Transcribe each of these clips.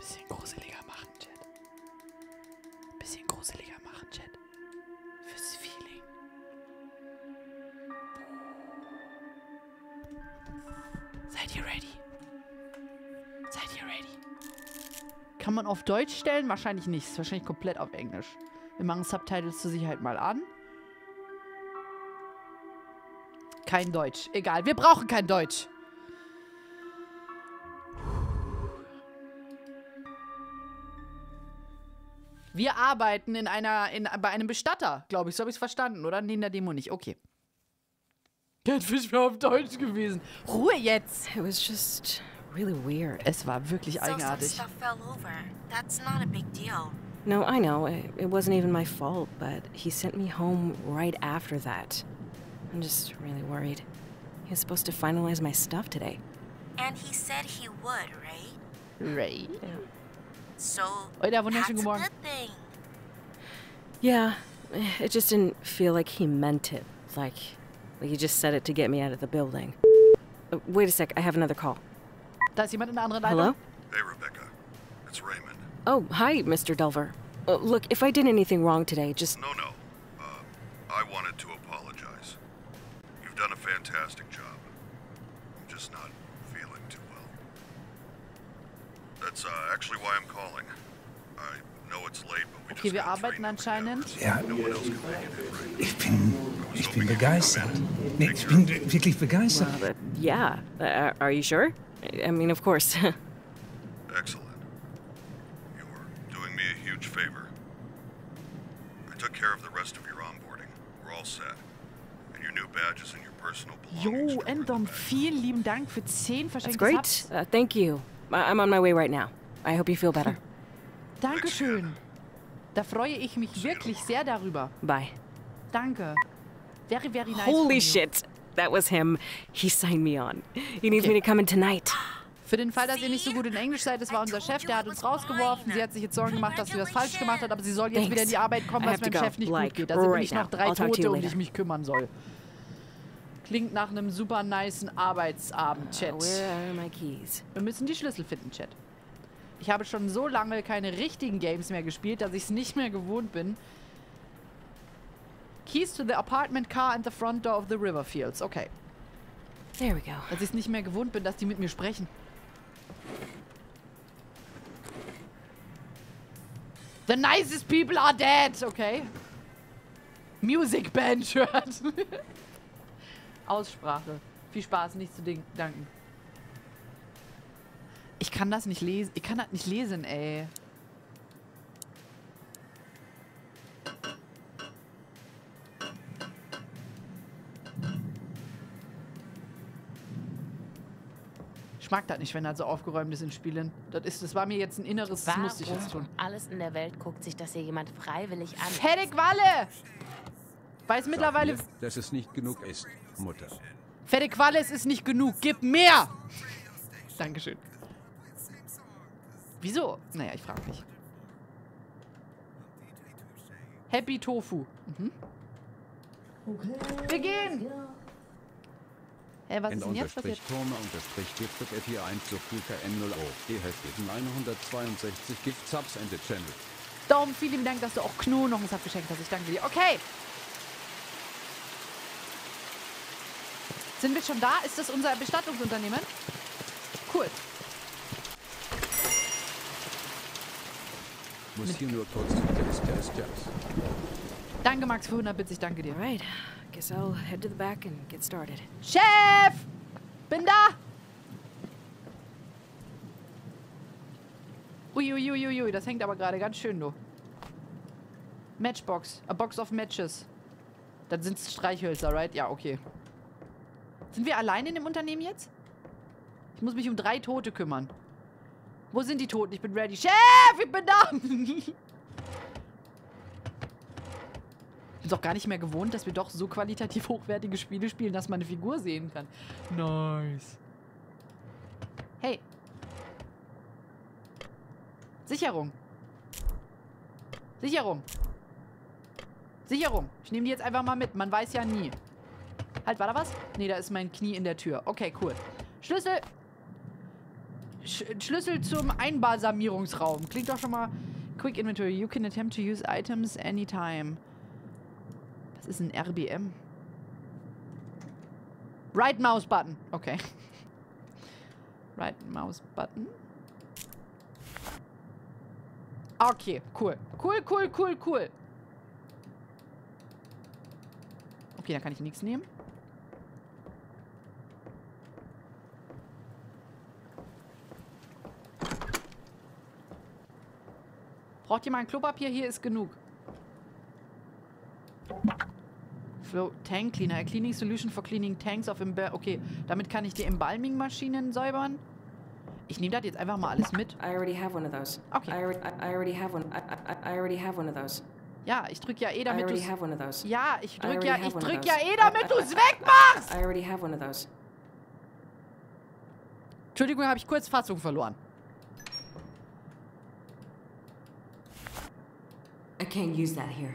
Bisschen gruseliger machen, Chat. Bisschen gruseliger machen, Chat. Fürs Feeling. Seid ihr ready? Seid ihr ready? Kann man auf Deutsch stellen? Wahrscheinlich nicht. Ist wahrscheinlich komplett auf Englisch. Wir machen Subtitles zur Sicherheit mal an. Kein Deutsch. Egal, wir brauchen kein Deutsch. Wir arbeiten in einer, in, bei einem Bestatter, glaube ich. So habe ich es verstanden, oder? Nee, in der Demo nicht. Okay. Fisch mehr auf Deutsch gewesen. Ruhe jetzt. It was just really weird. Es war wirklich So eigenartig. stuff fell over. That's not a big deal. No, I know. It, wasn't even my fault, but he sent me home right after that. I'm just really worried. He was supposed to finalize my stuff today. And he said he would, right? Ray. So Oi, der that's wunderschönen a good thing. Yeah, it just didn't feel like he meant it. Like, like he just said it to get me out of the building. Uh, wait a sec, I have another call. Da ist jemand in der. Hello? Hey, Rebecca. It's Raymond. Oh, hi, Mr. Delver. Uh, look, if I did anything wrong today, just No, no. Uh, I wanted to apologize. You've done a fantastic job. I'm just not feeling too well. That's uh, actually why I'm Okay, wir arbeiten anscheinend. Ja, ich bin, ich bin begeistert. Nee, ich bin wirklich begeistert. uh, yeah. Uh, are you sure? I mean, of course. Excellent. You're doing me a huge favor. I took care of the rest of your onboarding. We're all set. And your new badges and your personal belongings. Jo, Endom, vielen lieben Dank für 10 That's verschenkte great. Subs. Uh, thank you. I'm on my way right now. I hope you feel better. Dankeschön. Da freue ich mich wirklich sehr darüber. Bye. Danke. Very, very nice. Holy shit. That was him. He signed me on. He needs Okay. me to come in tonight. Für den Fall, dass ihr nicht so gut in Englisch seid, das war unser Chef, der hat uns rausgeworfen. Sie hat sich jetzt Sorgen gemacht, dass sie was falsch gemacht hat, aber sie soll jetzt Thanks. wieder in die Arbeit kommen, es meinem Chef nicht like, gut geht. Da sind nämlich noch drei I'll Tote, um die ich mich kümmern soll. Klingt nach einem super nicen Arbeitsabend, Chat. Uh, Where are my keys? Wir müssen die Schlüssel finden, Chat. Ich habe schon so lange keine richtigen Games mehr gespielt, dass ich es nicht mehr gewohnt bin. Keys to the apartment car and the front door of the Riverfields. Okay. There we go. Dass ich es nicht mehr gewohnt bin, dass die mit mir sprechen. The nicest people are dead. Okay. Music Band Shirt. Aussprache. Viel Spaß, nicht zu danken. Ich kann das nicht lesen. Ich kann das nicht lesen, ey. Ich mag das nicht, wenn das so aufgeräumt ist in Spielen. Das, ist, das war mir jetzt ein inneres, das musste ich jetzt tun. alles in der Welt guckt sich das hier jemand freiwillig an? Fertig, Walle! Weiß mittlerweile... Sag mir, dass es nicht genug ist, Mutter. Fertig, Walle, es ist nicht genug. Gib mehr! Dankeschön. Wieso? Naja, ich frage mich. Happy Tofu. Mhm. Wir gehen! Hä, was N ist denn jetzt passiert? Turme unterstrich Gift F41 Sofruka N0O. Die heftigen 162 Gift Subs and the Channel. Daumen, vielen Dank, dass du auch Knu noch ein Sub geschenkt hast. Ich danke dir. Okay. Sind wir schon da? Ist das unser Bestattungsunternehmen? Cool. Muss hier nur kurz Test, Test, Test. Danke, Max, für 100 Bits. Ich danke dir. All right. Guess I'll head to the back and get started. Chef! Bin da! Uiuiuiui, ui, ui, das hängt aber gerade ganz schön, du. Matchbox. A box of matches. Das sind Streichhölzer, right? Ja, okay. Sind wir allein in dem Unternehmen jetzt? Ich muss mich um drei Tote kümmern. Wo sind die Toten? Ich bin ready. Chef, ich bin da! Ich bin doch gar nicht mehr gewohnt, dass wir doch so qualitativ hochwertige Spiele spielen, dass man eine Figur sehen kann. Nice. Hey. Sicherung. Sicherung. Sicherung. Ich nehme die jetzt einfach mal mit. Man weiß ja nie. Halt, war da was? Nee, da ist mein Knie in der Tür. Okay, cool. Schlüssel. Sch Schlüssel zum Einbalsamierungsraum. Klingt doch schon mal... Quick Inventory. You can attempt to use items anytime. Was ist ein RBM? Right Mouse Button. Okay. Right Mouse Button. Okay, cool. Cool, cool, cool, cool. Okay, dann kann ich nichts nehmen. Braucht jemand Klopapier? Hier ist genug. Flow Tank Cleaner. A cleaning solution for cleaning tanks of Embalming. Okay, damit kann ich die Embalming-Maschinen säubern. Ich nehme das jetzt einfach mal alles mit. I already have one of those. Okay. I I, already have one. I, I, already have one of those. Ja, ich drück ja eh, damit those. Ja, ich drück ja, ich drück ja eh, damit du's wegmachst! I already have one of those. Entschuldigung, habe ich kurz Fassung verloren. I can't use that here.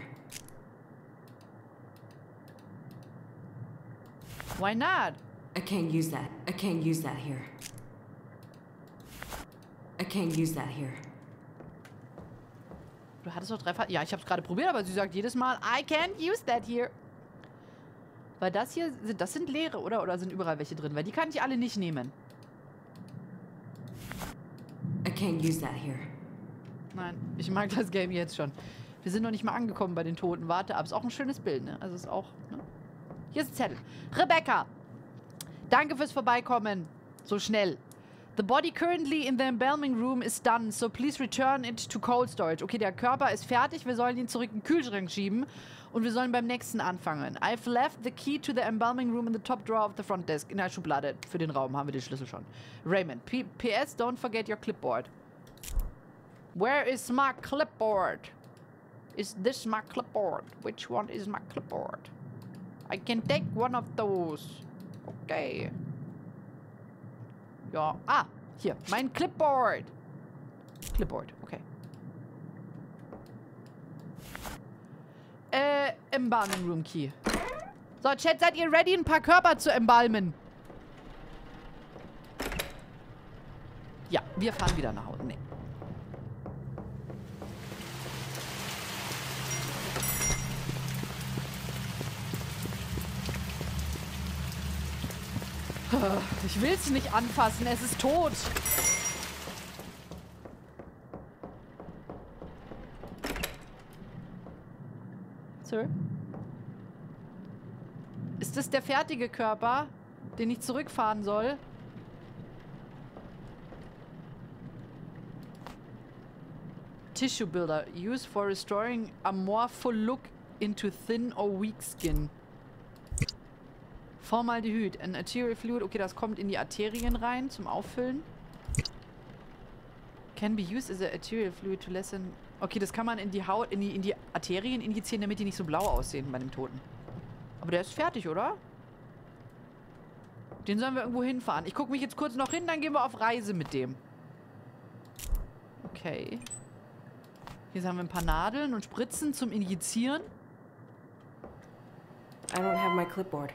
Why not? I can't use that. I can't use that here. I can't use that here. Du hattest doch drei Fa Ja, ich habe es gerade probiert, aber sie sagt jedes Mal, I can't use that here. Weil das hier, sind, das sind leere, oder? Oder sind überall welche drin? Weil die kann ich alle nicht nehmen. I can't use that here. Nein, ich mag das Game jetzt schon. Wir sind noch nicht mal angekommen bei den Toten. Warte ab. Ist auch ein schönes Bild, ne? Also ist auch, ne? Hier ist ein Zettel. Rebecca, danke fürs Vorbeikommen. So schnell. The body currently in the embalming room is done, so please return it to cold storage. Okay, der Körper ist fertig. Wir sollen ihn zurück in den Kühlschrank schieben. Und wir sollen beim nächsten anfangen. I've left the key to the embalming room in the top drawer of the front desk. In der Schublade. Für den Raum haben wir den Schlüssel schon. Raymond. P PS, don't forget your clipboard. Where is my clipboard? Is this my clipboard? Which one is my clipboard? I can take one of those. Okay. Ja. Ah, hier. Mein Clipboard. Clipboard, okay. Äh, Embalming Room Key. So, Chat, seid ihr ready, ein paar Körper zu embalmen? Ja, wir fahren wieder nach Hause. Nee. Ich will es nicht anfassen, es ist tot. Sir? Ist das der fertige Körper, den ich zurückfahren soll? Tissue builder used for restoring a more full look into thin or weak skin. Formaldehyd, an arterial fluid. Okay, das kommt in die Arterien rein zum Auffüllen. Can be used as a arterial fluid to lessen. Okay, das kann man in die Haut, in die, in die Arterien injizieren, damit die nicht so blau aussehen bei dem Toten. Aber der ist fertig, oder? Den sollen wir irgendwo hinfahren. Ich gucke mich jetzt kurz noch hin, dann gehen wir auf Reise mit dem. Okay. Hier haben wir ein paar Nadeln und Spritzen zum Injizieren. I don't have my clipboard.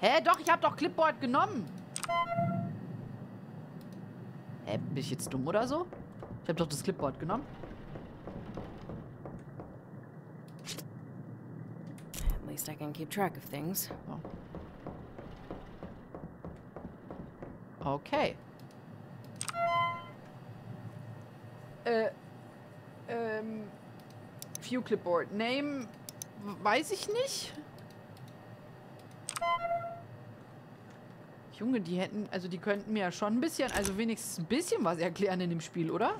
Hä, doch, ich habe doch Clipboard genommen. Hä, bin ich jetzt dumm oder so? Ich habe doch das Clipboard genommen. At least I can keep track of things. Okay. Äh, ähm, View Clipboard. Name, weiß ich nicht. Junge, die hätten, also die könnten mir ja schon ein bisschen, also wenigstens ein bisschen was erklären in dem Spiel, oder?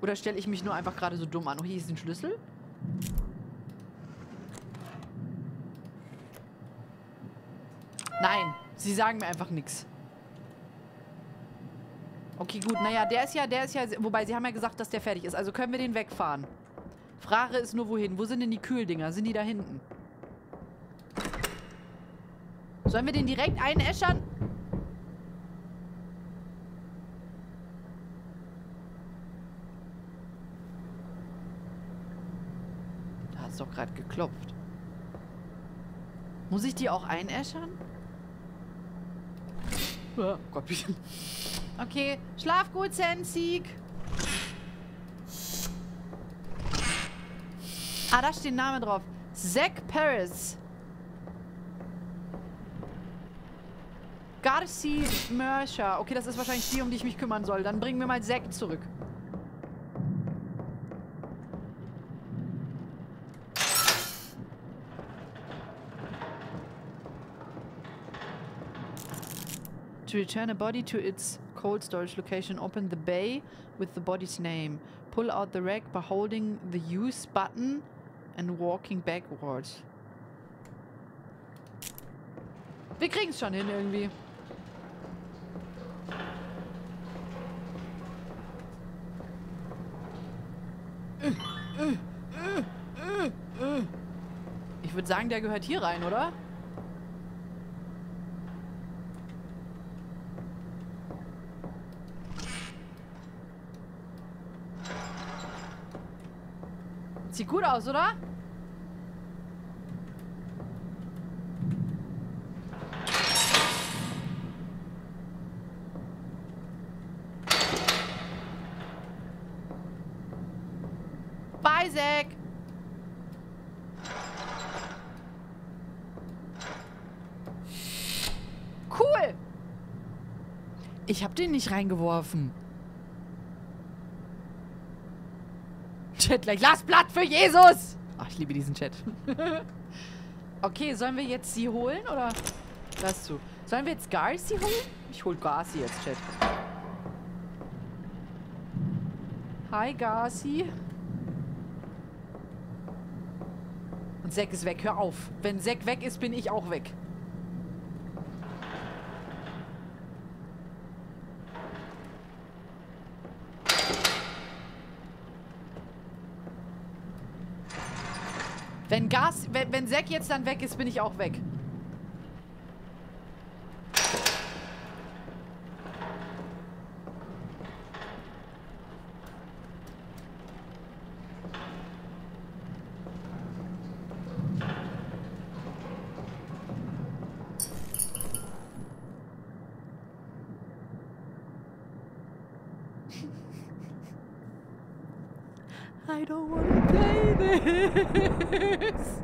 Oder stelle ich mich nur einfach gerade so dumm an? Oh, hier ist ein Schlüssel. Nein, sie sagen mir einfach nichts. Okay, gut. Naja, der ist ja, der ist ja, wobei sie haben ja gesagt, dass der fertig ist. Also können wir den wegfahren. Frage ist nur, wohin? Wo sind denn die Kühldinger? Sind die da hinten? Sollen wir den direkt einäschern? Da hat es doch gerade geklopft. Muss ich die auch einäschern? Oh Gott, bitte. Okay, schlaf gut, Sensig. Ah, da steht ein Name drauf. Zach Paris. Garci Mercer. Okay, das ist wahrscheinlich die, um die ich mich kümmern soll. Dann bringen wir mal Zach zurück. To return a body to its cold storage location, open the bay with the body's name. Pull out the rack by holding the use button and walking backwards. Wir kriegen es schon hin irgendwie. Ich würde sagen, der gehört hier rein, oder? Sieht gut aus, oder? Bye, Zack. Cool. Ich hab den nicht reingeworfen. Chat gleich. Lass Blatt für Jesus! Ach, ich liebe diesen Chat. okay, sollen wir jetzt sie holen oder? Lass zu. Sollen wir jetzt Garci holen? Ich hol Garci jetzt, Chat. Hi, Garci. Und Zack ist weg. Hör auf. Wenn Zack weg ist, bin ich auch weg. Wenn Gas, wenn, wenn Zack jetzt dann weg ist, bin ich auch weg. I don't want to play this.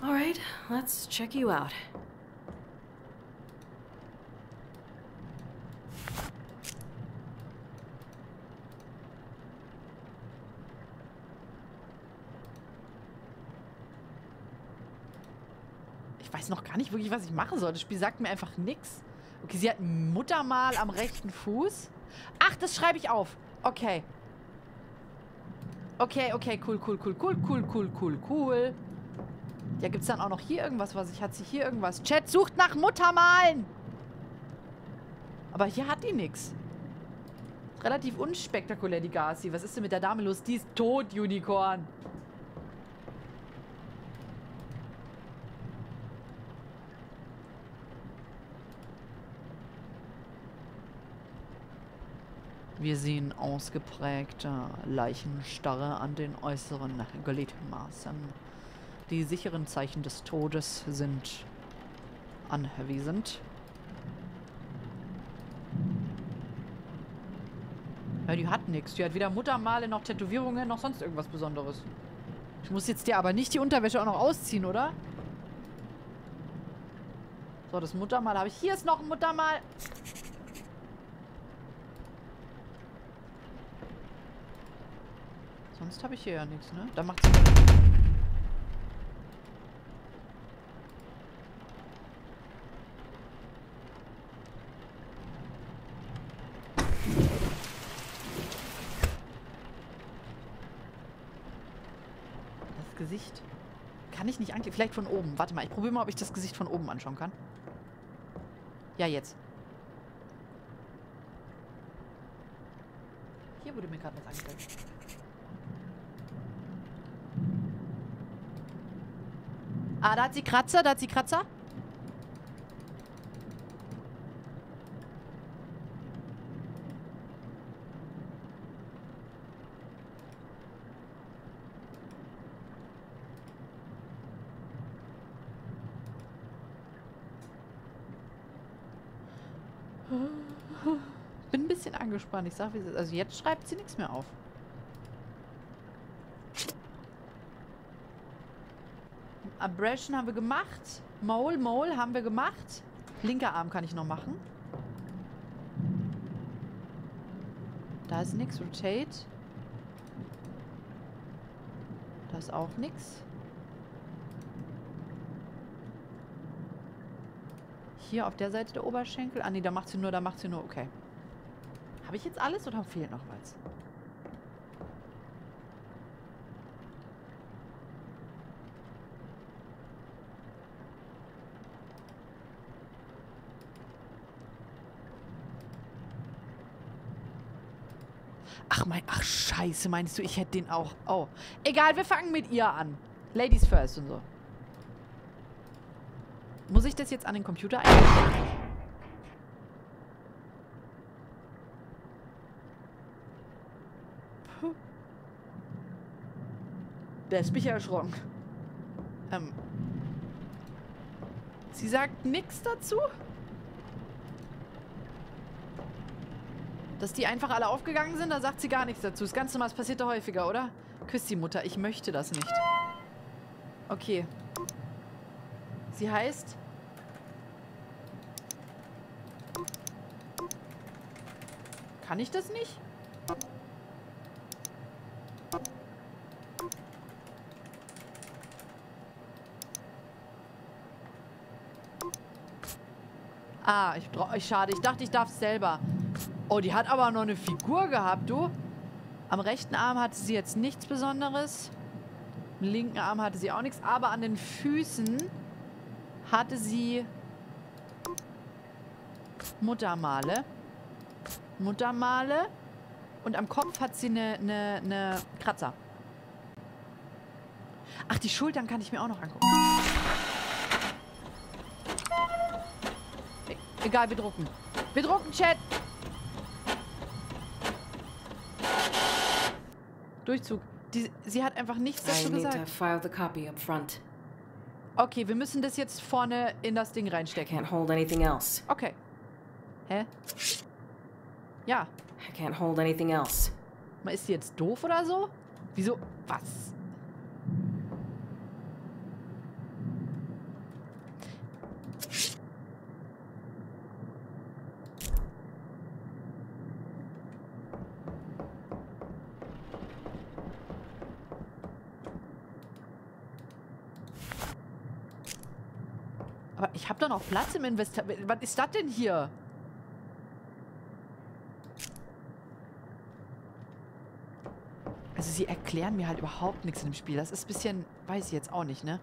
All right, check you out. Ich weiß noch gar nicht wirklich, was ich machen soll. Das Spiel sagt mir einfach nichts. Okay, sie hat ein Muttermal am rechten Fuß. Ach, das schreibe ich auf. Okay. Okay, okay, cool, cool, cool, cool, cool, cool, cool, cool. Ja, gibt's dann auch noch hier irgendwas, was ich... Hat sie hier irgendwas? Chat sucht nach Muttermalen! Aber hier hat die nix. Relativ unspektakulär, die Garci. Was ist denn mit der Dame los? Die ist tot, Unicorn. Wir sehen ausgeprägte Leichenstarre an den äußeren Gliedmaßen. Die sicheren Zeichen des Todes sind anwesend. Ja, die hat nichts. Die hat weder Muttermale noch Tätowierungen noch sonst irgendwas Besonderes. Ich muss jetzt dir aber nicht die Unterwäsche auch noch ausziehen, oder? So, das Muttermal habe ich. Hier ist noch ein Muttermal. Sonst habe ich hier ja nichts, ne? Da macht's. Das Gesicht. Kann ich nicht anklicken. Vielleicht von oben. Warte mal, ich probiere mal, ob ich das Gesicht von oben anschauen kann. Ja, jetzt. Hier wurde mir gerade was angezeigt. Ah, da hat sie Kratzer, da hat sie Kratzer. Angespannt. Ich sag, wie ist. Also jetzt schreibt sie nichts mehr auf. Abrasion haben wir gemacht. Mole, Mole haben wir gemacht. Linker Arm kann ich noch machen. Da ist nichts. Rotate. Da ist auch nichts. Hier auf der Seite der Oberschenkel. Ah, nee, da macht sie nur, da macht sie nur. Okay. Habe ich jetzt alles oder fehlt noch was? Ach mein, ach scheiße, meinst du, ich hätte den auch. Oh, egal, wir fangen mit ihr an. Ladies first und so. Muss ich das jetzt an den Computer einstellen? Der ist mich erschrocken. Ähm. Sie sagt nichts dazu? Dass die einfach alle aufgegangen sind, da sagt sie gar nichts dazu. Das Ganze das passiert doch häufiger, oder? Küsst die Mutter. Ich möchte das nicht. Okay. Sie heißt... Kann ich das nicht? Ah, ich, ich schade. Ich dachte, ich darf es selber. Oh, die hat aber noch eine Figur gehabt, du. Am rechten Arm hatte sie jetzt nichts Besonderes. Am linken Arm hatte sie auch nichts. Aber an den Füßen hatte sie Muttermale. Muttermale. Und am Kopf hat sie eine, eine, eine Kratzer. Ach, die Schultern kann ich mir auch noch angucken. Egal, wir drucken. Wir drucken, Chat. Durchzug. Die, sie hat einfach nichts dazu gesagt. Okay, wir müssen das jetzt vorne in das Ding reinstecken. can't hold anything else. Okay. Hä? Ja. I can't hold anything else. Ist sie jetzt doof oder so? Wieso? Was? Noch Platz im Investor. Was ist das denn hier? Also sie erklären mir halt überhaupt nichts in dem Spiel. Das ist ein bisschen, weiß ich jetzt auch nicht, ne?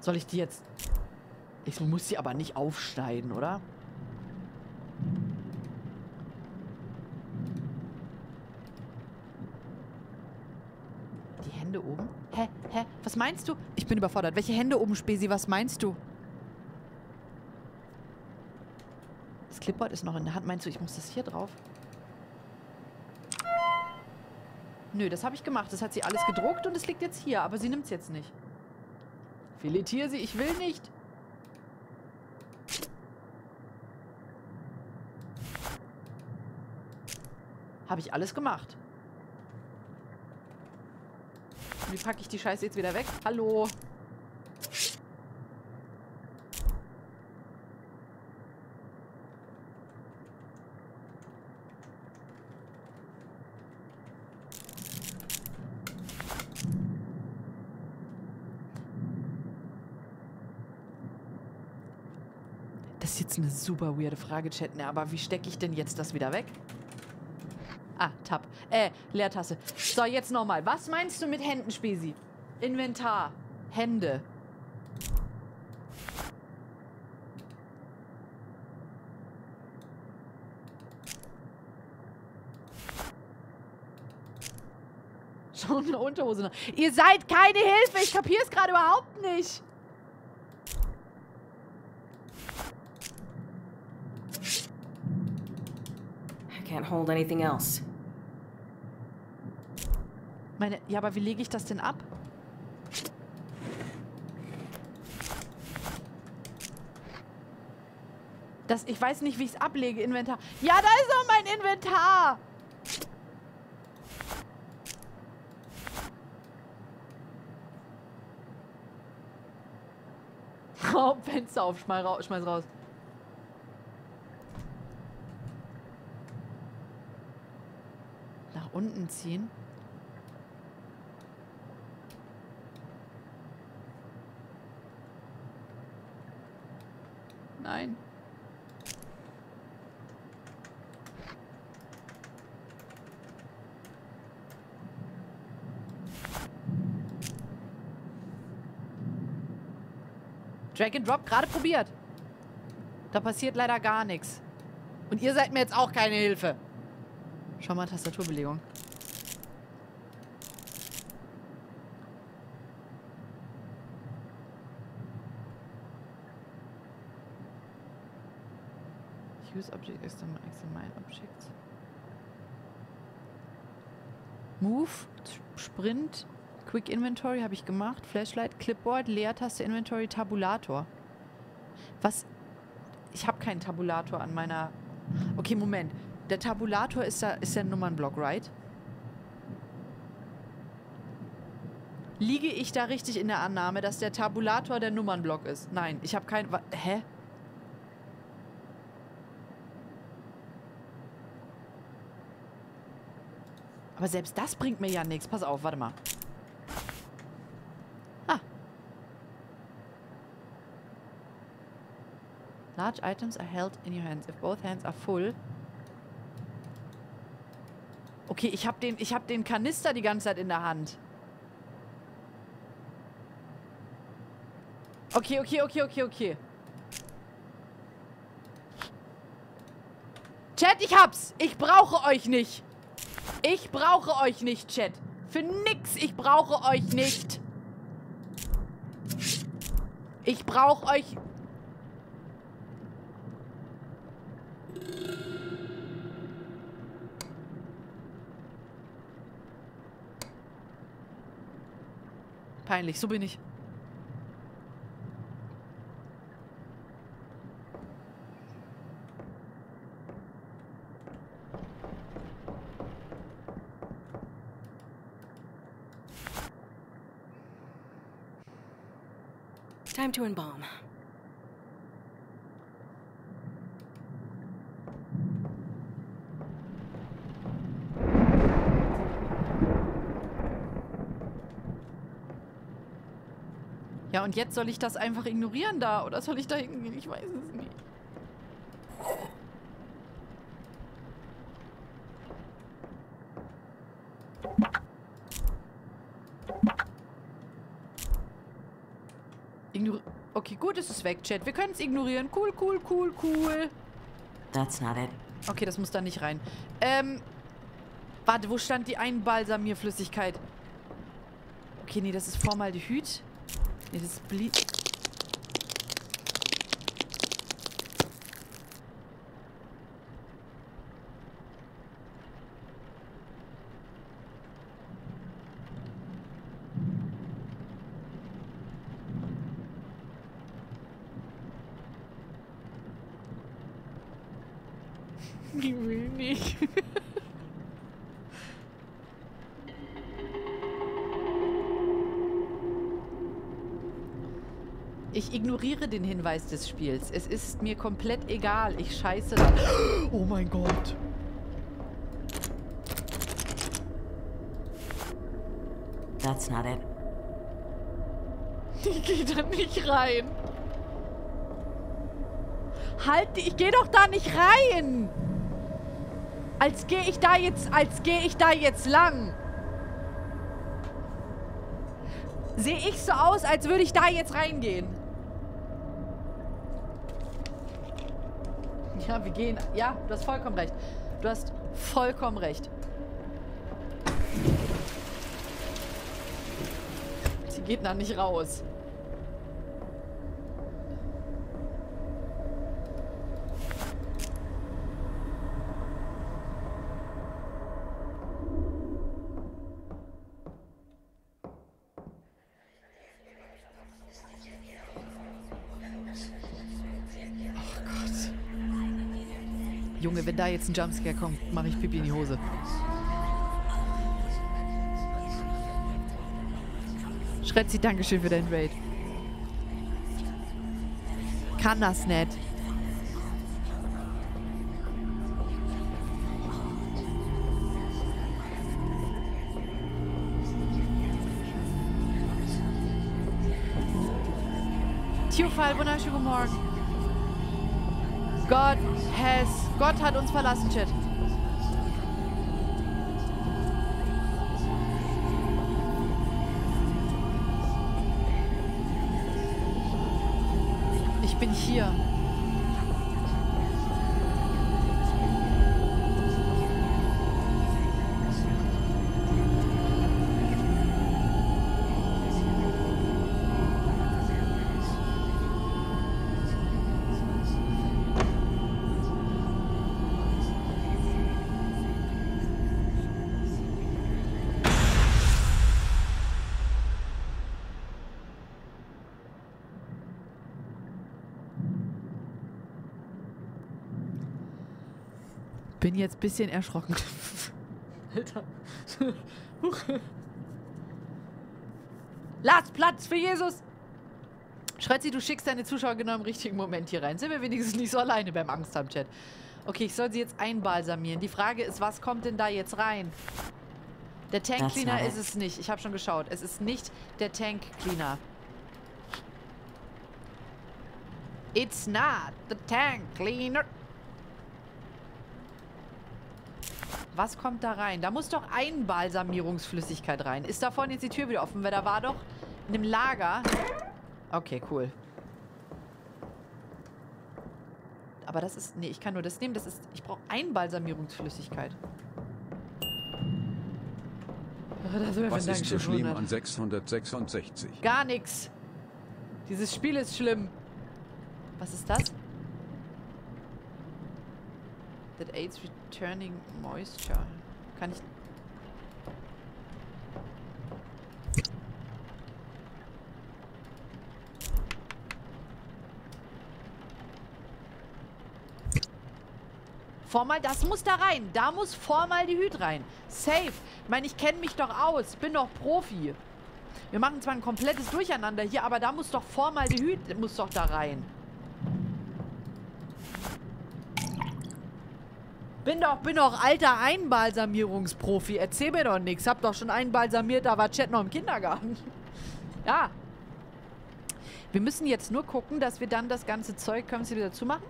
Soll ich die jetzt... Ich muss sie aber nicht aufschneiden, oder? Die Hände oben? Hä? Hä? Was meinst du? Ich bin überfordert. Welche Hände oben, Spesi? Was meinst du? Clipboard ist noch in der Hand. Meinst du, ich muss das hier drauf? Nö, das habe ich gemacht. Das hat sie alles gedruckt und es liegt jetzt hier. Aber sie nimmt es jetzt nicht. Filetier sie. Ich will nicht. Habe ich alles gemacht. Wie packe ich die Scheiße jetzt wieder weg? Hallo. Das ist jetzt eine super weirde Frage, Chat. Ne, aber wie stecke ich denn jetzt das wieder weg? Ah, Tab. Äh, Leertaste. So, jetzt nochmal. Was meinst du mit Händen, Spesi? Inventar. Hände. Schon eine Unterhose. Ihr seid keine Hilfe. Ich kapiere es gerade überhaupt nicht. I can't hold anything else. Meine, ja, aber wie lege ich das denn ab? Das, ich weiß nicht, wie ich es ablege. Inventar. Ja, da ist doch mein Inventar. Fenster auf, schmeiß raus. Schmeiß raus. Nach unten ziehen. Nein. Drag and Drop gerade probiert. Da passiert leider gar nichts. Und ihr seid mir jetzt auch keine Hilfe. Schau mal, Tastaturbelegung. Use Object examine, Objects. Move, Sprint, Quick Inventory habe ich gemacht. Flashlight, Clipboard, Leertaste, Inventory, Tabulator. Was? Ich habe keinen Tabulator an meiner... Okay, Moment. Der Tabulator ist, da, ist der Nummernblock, right? Liege ich da richtig in der Annahme, dass der Tabulator der Nummernblock ist? Nein, ich habe keinen... Hä? Aber selbst das bringt mir ja nichts. Pass auf, warte mal. Ah. Large items are held in your hands. If both hands are full. Okay, ich habe den, hab den Kanister die ganze Zeit in der Hand. Okay, okay, okay, okay, okay. Chat, ich hab's. Ich brauche euch nicht. Ich brauche euch nicht, Chat. Für nix. Ich brauche euch nicht. Ich brauche euch... Peinlich, so bin ich. Time to embalm. Ja, und jetzt soll ich das einfach ignorieren da? Oder soll ich da hingehen? Ich weiß es nicht. Ignor okay, gut, es ist weg, Chat. Wir können es ignorieren. Cool, cool, cool, cool. That's not it. Okay, das muss da nicht rein. Ähm, warte, wo stand die Einbalsamierflüssigkeit? Okay, nee, das ist Formaldehyd. Nee, das ist Ble... Ich will ignoriere den Hinweis des Spiels. Es ist mir komplett egal. Ich scheiße da. Oh mein Gott. That's not it. Ich gehe da nicht rein. Halt, ich gehe doch da nicht rein. Als gehe ich da jetzt, als gehe ich da jetzt lang. Sehe ich so aus, als würde ich da jetzt reingehen? Ja, wir gehen. Ja, du hast vollkommen recht. Du hast vollkommen recht. Sie geht da nicht raus. Jetzt ein Jumpscare kommt, mache ich Pipi in die Hose. Schretzi, Dankeschön für dein Raid. Kann das nicht. Tufal, wunderschönen guten Morgen. Gott has, Gott hat uns verlassen, Chat. Ich bin hier. Bin jetzt ein bisschen erschrocken. Alter. Lass Platz für Jesus! Schretzi, du schickst deine Zuschauer genau im richtigen Moment hier rein. Sind wir wenigstens nicht so alleine beim Angst haben, Chat. Okay, ich soll sie jetzt einbalsamieren. Die Frage ist, was kommt denn da jetzt rein? Der Tank Cleaner ist es nicht. Ich habe schon geschaut. Es ist nicht der Tank Cleaner. It's not the Tank Cleaner. Was kommt da rein? Da muss doch Einbalsamierungsflüssigkeit rein. Ist da vorne jetzt die Tür wieder offen? Weil da war doch in dem Lager... Okay, cool. Aber das ist... Nee, ich kann nur das nehmen. Das ist... Ich brauche Einbalsamierungsflüssigkeit. Da sind wir Was ist so schlimm 100. an 666? Gar nichts. Dieses Spiel ist schlimm. Was ist das? That aids returning moisture. Kann ich... Formal, das muss da rein. Da muss Formaldehyd rein. Safe. Ich meine, ich kenne mich doch aus. Bin doch Profi. Wir machen zwar ein komplettes Durcheinander hier, aber da muss doch Formaldehyd muss doch da rein. Bin doch, bin doch alter Einbalsamierungsprofi. Erzähl mir doch nichts. Hab doch schon einbalsamiert, da war Chat noch im Kindergarten. Ja. Wir müssen jetzt nur gucken, dass wir dann das ganze Zeug... Können wir es wieder zumachen?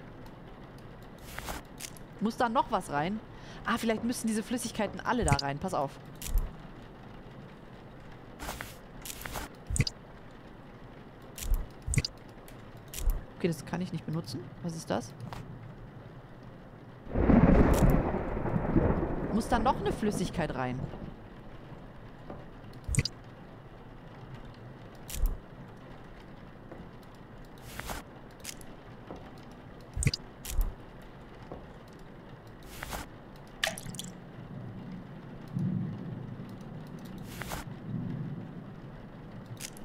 Muss da noch was rein? Ah, vielleicht müssen diese Flüssigkeiten alle da rein. Pass auf. Okay, das kann ich nicht benutzen. Was ist das? Muss da noch eine Flüssigkeit rein?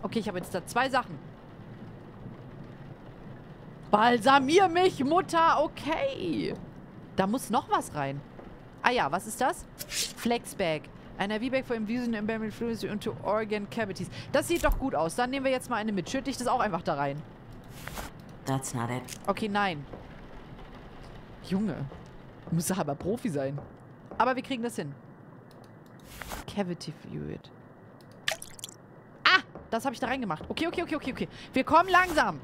Okay, ich habe jetzt da zwei Sachen. Balsamier mich, Mutter. Okay. Da muss noch was rein. Ah ja, was ist das? Flexbag. Ein IV-Bag for Infusing Impairment Fluids into Organ Cavities. Das sieht doch gut aus. Dann nehmen wir jetzt mal eine mit. Schütte ich das auch einfach da rein. That's not it. Okay, nein. Junge. Muss doch aber Profi sein. Aber wir kriegen das hin. Cavity Fluid. Ah, das habe ich da reingemacht. Okay, okay, okay, okay, okay. Wir kommen langsam.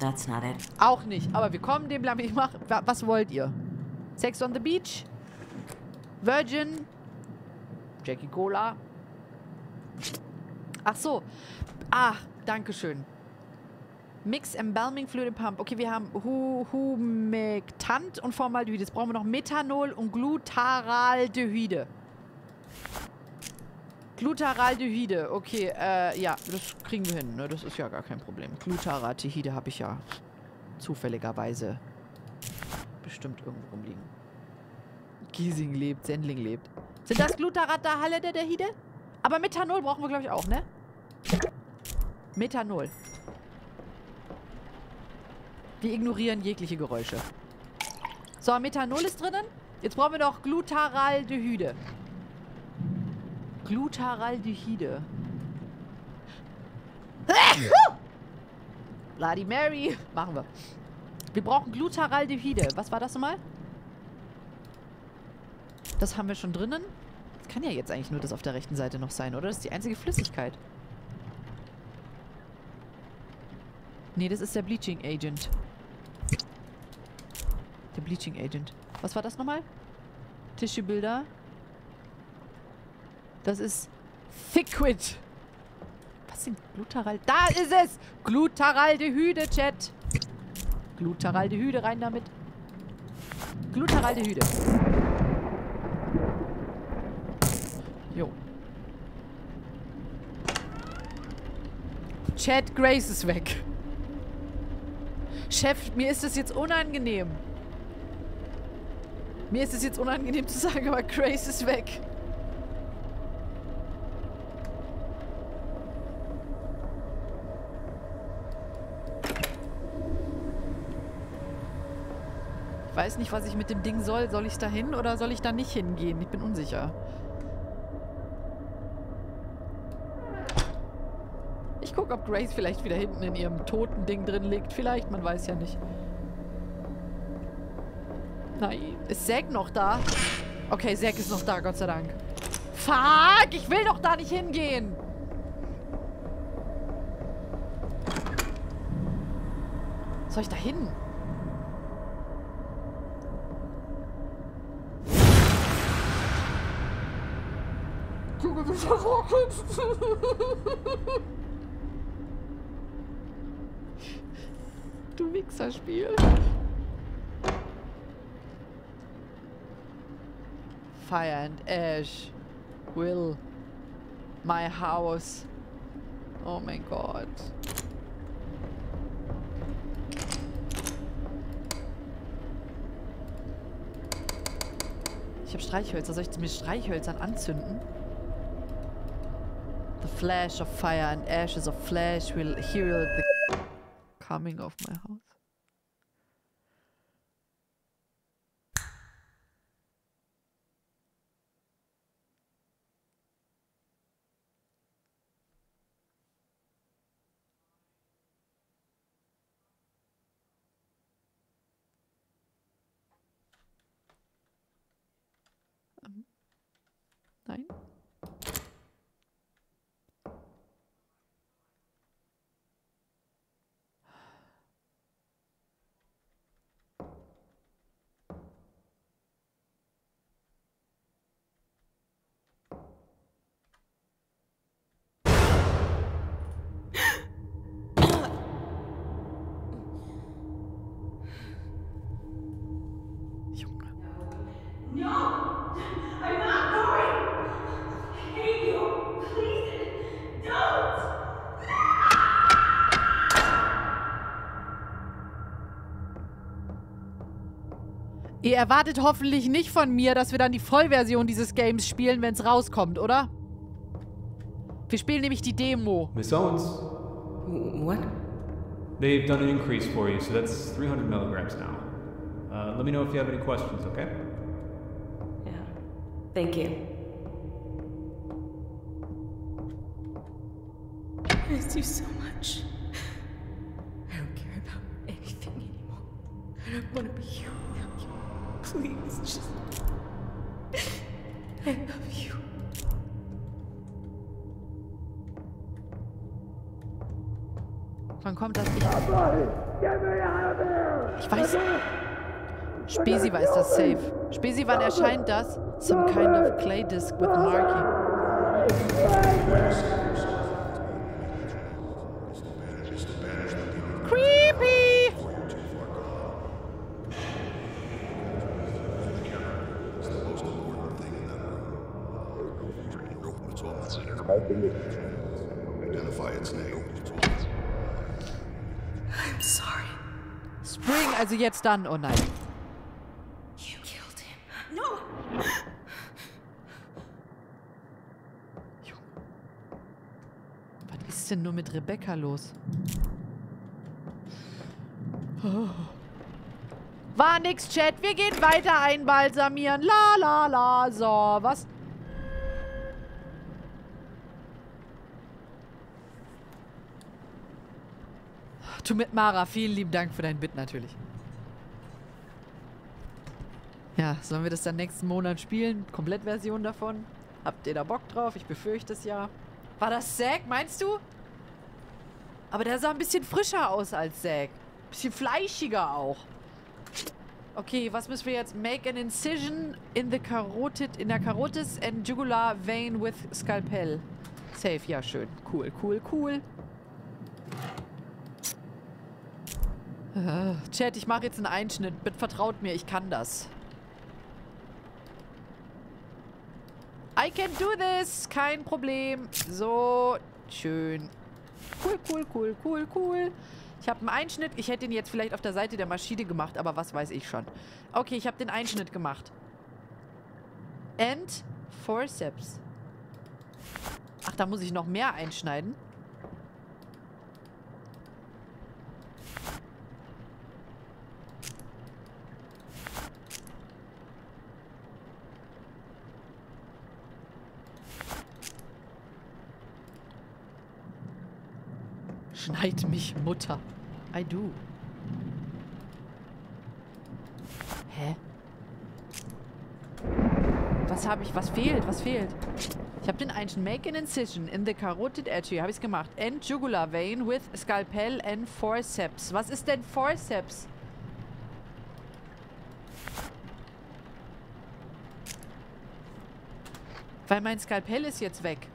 That's not it. Auch nicht. Aber wir kommen dem wa- Was wollt ihr? Sex on the Beach? Virgin? Jackie Cola? Ach so. Ah, danke schön. Mix Embalming Fluid Pump. Okay, wir haben Hu Humectant und Formaldehyd. Jetzt brauchen wir noch Methanol und Glutaraldehyde. Glutaraldehyde. Okay, äh, ja, das kriegen wir hin. Ne? Das ist ja gar kein Problem. Glutaraldehyde habe ich ja zufälligerweise bestimmt irgendwo rumliegen. Giesing lebt, Sendling lebt. Sind das Glutarathaldehyde? Aber Methanol brauchen wir, glaube ich, auch, ne? Methanol. Wir ignorieren jegliche Geräusche. So, Methanol ist drinnen. Jetzt brauchen wir noch Glutaraldehyde. Glutaraldehyde. Bloody Mary. Machen wir. Wir brauchen Glutaraldehyde. Was war das nochmal? Das haben wir schon drinnen. Das kann ja jetzt eigentlich nur das auf der rechten Seite noch sein, oder? Das ist die einzige Flüssigkeit. Nee, das ist der Bleaching Agent. Der Bleaching Agent. Was war das nochmal? Tissue Builder. Das ist Thickquid. Was sind Glutaral... Da ist es! Glutaraldehyde, Chat. Glutaraldehyde, rein damit. Glutaraldehyde. Jo. Chat, Grace ist weg. Chef, mir ist das jetzt unangenehm. Mir ist es jetzt unangenehm zu sagen, aber Grace ist weg. Ich weiß nicht, was ich mit dem Ding soll. Soll ich da hin oder soll ich da nicht hingehen? Ich bin unsicher. Ich gucke, ob Grace vielleicht wieder hinten in ihrem toten Ding drin liegt. Vielleicht, man weiß ja nicht. Nein. Ist Zack noch da? Okay, Zack ist noch da, Gott sei Dank. Fuck! Ich will doch da nicht hingehen! Soll ich da hin? Junge, du verrockst! du Wichserspiel. Fire and ash will my house. Oh mein Gott. Ich habe Streichhölzer. Soll ich mit Streichhölzern anzünden? The flash of fire and ashes of flash will herald the coming of my house. Ihr erwartet hoffentlich nicht von mir, dass wir dann die Vollversion dieses Games spielen, wenn es rauskommt, oder? Wir spielen nämlich die Demo. Miss Owens, What? they've done an increase for you, so that's 300 milligrams now. Uh, let me know if you have any questions, okay? Yeah. Thank you. I miss you so much. I don't care about anything anymore. I don't want to be you. Please, just. I love you. Wann kommt das? Ich, ich weiß. Spesi weiß das safe. Spesi, wann erscheint das? Some kind of clay disc with marking. Creepy! Identify its name. I'm sorry. Spring, also jetzt dann. Oh nein. You killed him. No! Was ist denn nur mit Rebecca los? Oh. War nix, Chat. Wir gehen weiter einbalsamieren. La, la, la. So, was? Tu mit Mara, vielen lieben Dank für dein Bit natürlich. Ja, sollen wir das dann nächsten Monat spielen? Komplettversion davon? Habt ihr da Bock drauf? Ich befürchte es ja. War das Zack, meinst du? Aber der sah ein bisschen frischer aus als Zack. Bisschen fleischiger auch. Okay, was müssen wir jetzt? Make an incision in the carotid, in der Carotis and jugular vein with scalpel. Safe, ja schön. Cool, cool, cool. Äh, Chat, ich mache jetzt einen Einschnitt. Bitte vertraut mir, ich kann das. I can do this. Kein Problem. So, schön. Cool, cool, cool, cool, cool. Ich habe einen Einschnitt. Ich hätte ihn jetzt vielleicht auf der Seite der Maschine gemacht, aber was weiß ich schon. Okay, ich habe den Einschnitt gemacht. And Forceps. Ach, da muss ich noch mehr einschneiden. Schneid mich, Mutter. I do. Hä? Was habe ich? Was fehlt? Was fehlt? Ich habe den Einschen. Make an incision in the carotid artery. Habe ich gemacht. And jugular vein with scalpel and forceps. Was ist denn forceps? Weil mein Skalpell ist jetzt weg.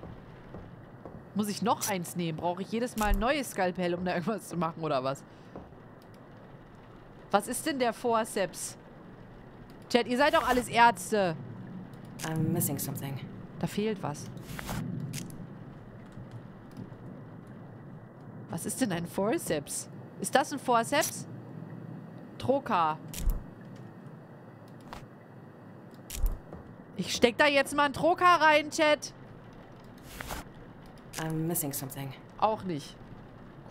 Muss ich noch eins nehmen? Brauche ich jedes Mal ein neues Skalpell, um da irgendwas zu machen oder was? Was ist denn der Forceps? Chat, ihr seid doch alles Ärzte. I'm missing something. Da fehlt was. Was ist denn ein Forceps? Ist das ein Forceps? Troka. Ich steck da jetzt mal ein Troka rein, Chat. I'm missing something. Auch nicht.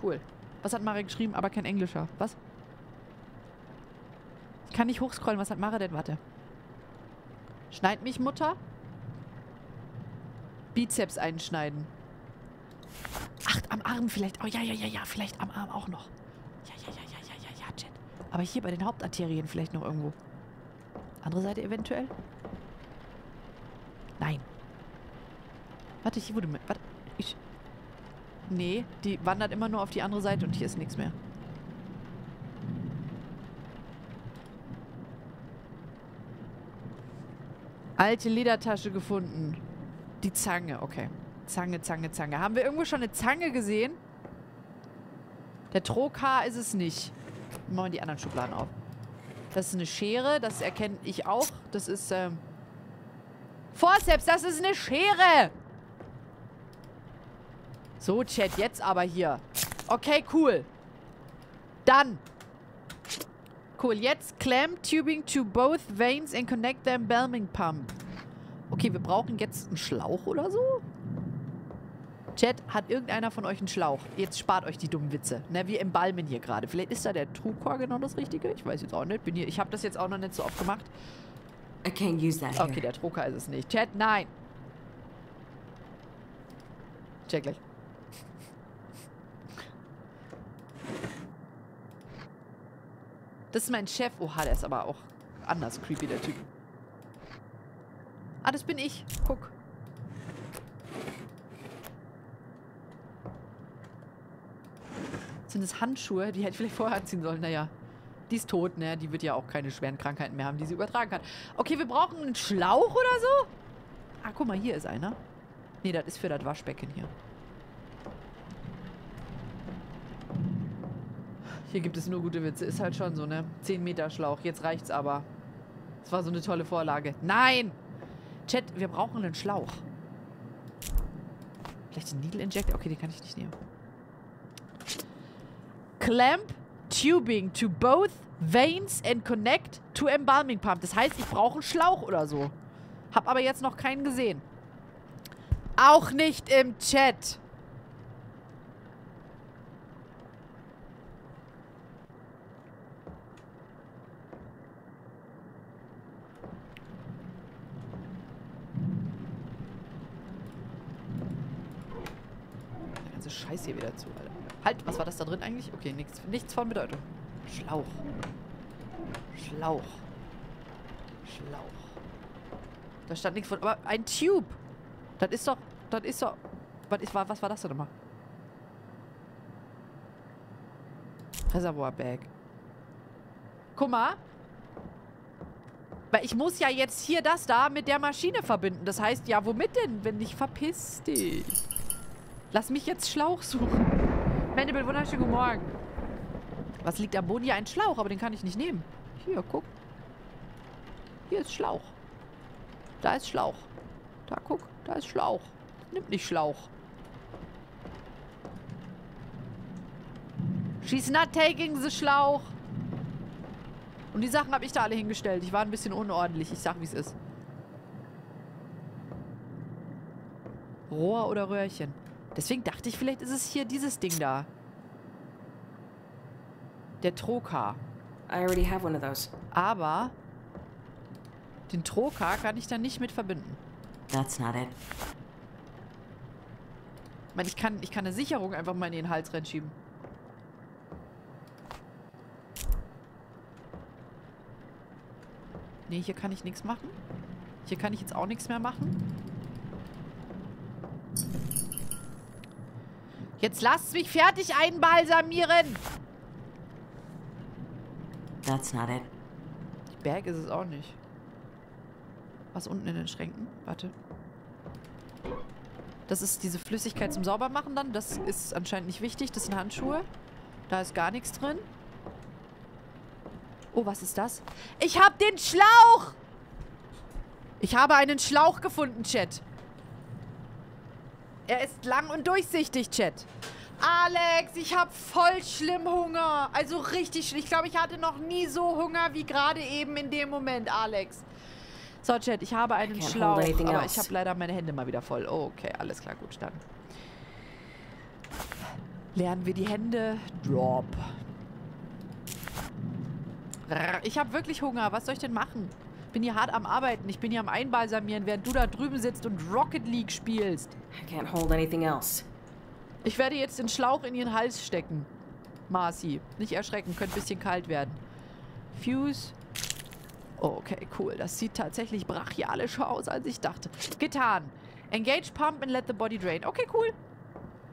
Cool. Was hat Mara geschrieben? Aber kein Englischer. Was? Ich kann nicht hochscrollen. Was hat Mara denn? Warte. Schneid mich, Mutter. Bizeps einschneiden. Ach, am Arm vielleicht. Oh, ja, ja, ja, ja. Vielleicht am Arm auch noch. Ja, ja, ja, ja, ja, ja, ja, Chat. Aber hier bei den Hauptarterien vielleicht noch irgendwo. Andere Seite eventuell? Nein. Warte, hier wurde... Mit, warte. Nee, die wandert immer nur auf die andere Seite und hier ist nichts mehr. Alte Ledertasche gefunden. Die Zange, okay. Zange, Zange, Zange. Haben wir irgendwo schon eine Zange gesehen? Der Trokar ist es nicht. Machen wir die anderen Schubladen auf. Das ist eine Schere, das erkenne ich auch. Das ist, ähm... Forceps, das ist eine Schere! So, Chat, jetzt aber hier. Okay, cool. Dann. Cool, jetzt clamp tubing to both veins and connect the embalming pump. Okay, wir brauchen jetzt einen Schlauch oder so? Chat, hat irgendeiner von euch einen Schlauch? Jetzt spart euch die dummen Witze. Ne, wir embalmen hier gerade. Vielleicht ist da der Trugcore genau das Richtige? Ich weiß jetzt auch nicht. Bin hier, ich habe das jetzt auch noch nicht so oft gemacht. I can't use that Okay, here. der Drucker ist es nicht. Chat, nein. Check gleich. Das ist mein Chef. Oha, der ist aber auch anders creepy, der Typ. Ah, das bin ich. Guck. Sind das Handschuhe? Die hätte ich vielleicht vorher anziehen sollen. Naja. Die ist tot, ne? Die wird ja auch keine schweren Krankheiten mehr haben, die sie übertragen kann. Okay, wir brauchen einen Schlauch oder so? Ah, guck mal, hier ist einer. Nee, das ist für das Waschbecken hier. Hier gibt es nur gute Witze. Ist halt schon so, ne? 10 Meter Schlauch. Jetzt reicht's aber. Das war so eine tolle Vorlage. Nein! Chat, wir brauchen einen Schlauch. Vielleicht den Needle Injector? Okay, den kann ich nicht nehmen. Clamp tubing to both veins and connect to embalming pump. Das heißt, ich brauche einen Schlauch oder so. Hab aber jetzt noch keinen gesehen. Auch nicht im Chat. Scheiß hier wieder zu, Alter. Halt, was war das da drin eigentlich? Okay, nichts, nichts von Bedeutung. Schlauch. Schlauch. Schlauch. Da stand nichts von... Aber ein Tube. Das ist doch... Das ist doch... Was, ist, was war das denn nochmal? Reservoir Bag. Guck mal. Weil ich muss ja jetzt hier das da mit der Maschine verbinden. Das heißt, ja, womit denn? Wenn nicht, verpiss dich. Lass mich jetzt Schlauch suchen. Mandible, wunderschönen guten Morgen. Was liegt am Boden? Hier ein Schlauch, aber den kann ich nicht nehmen. Hier, guck. Hier ist Schlauch. Da ist Schlauch. Da, guck. Da ist Schlauch. Nimmt nicht Schlauch. She's not taking the Schlauch. Und die Sachen habe ich da alle hingestellt. Ich war ein bisschen unordentlich. Ich sag, wie es ist. Rohr oder Röhrchen. Deswegen dachte ich, vielleicht ist es hier dieses Ding da. Der Troka. Aber den Troka kann ich dann nicht mit verbinden. That's not it. Ich meine, ich kann, ich kann eine Sicherung einfach mal in den Hals reinschieben. Nee, hier kann ich nichts machen. Hier kann ich jetzt auch nichts mehr machen. Jetzt lasst mich fertig einbalsamieren. That's not it. Berg ist es auch nicht. Was unten in den Schränken? Warte. Das ist diese Flüssigkeit zum Saubermachen dann. Das ist anscheinend nicht wichtig. Das sind Handschuhe. Da ist gar nichts drin. Oh, was ist das? Ich habe den Schlauch! Ich habe einen Schlauch gefunden, Chat. Er ist lang und durchsichtig, Chat. Alex, ich habe voll schlimm Hunger. Also richtig schlimm. Ich glaube, ich hatte noch nie so Hunger wie gerade eben in dem Moment, Alex. So, Chat, ich habe einen Schlauch, aber ich habe leider meine Hände mal wieder voll. Oh, okay, alles klar, gut, dann. Lernen wir die Hände. Drop. Ich habe wirklich Hunger. Was soll ich denn machen? Bin hier hart am Arbeiten. Ich bin hier am Einbalsamieren, während du da drüben sitzt und Rocket League spielst. I can't hold anything else. Ich werde jetzt den Schlauch in ihren Hals stecken. Marcy. Nicht erschrecken, könnte ein bisschen kalt werden. Fuse. Oh, okay, cool. Das sieht tatsächlich brachialischer aus, als ich dachte. Getan. Engage Pump and let the body drain. Okay, cool.